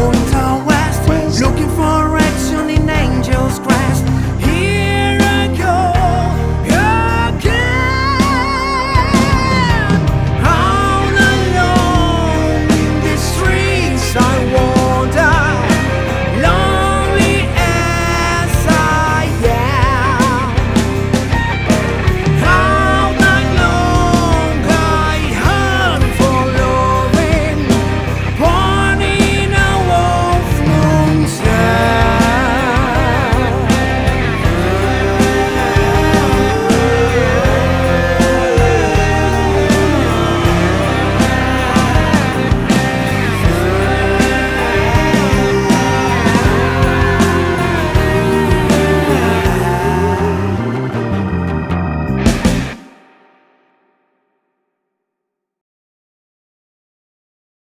问他。